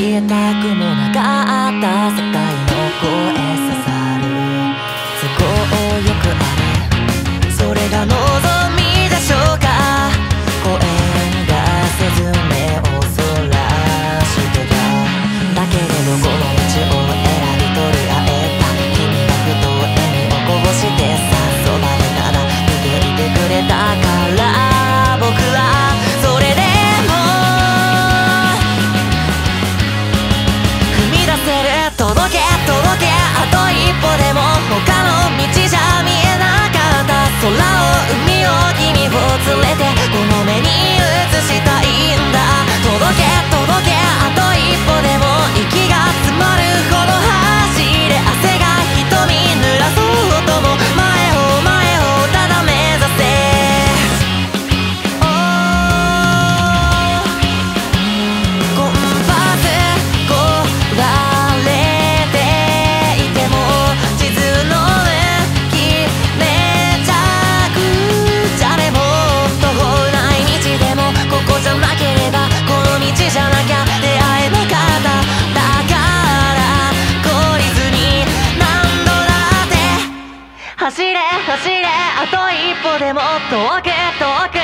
消えたくもなかった世界の声走れ走れあと一歩でもっと遠く遠く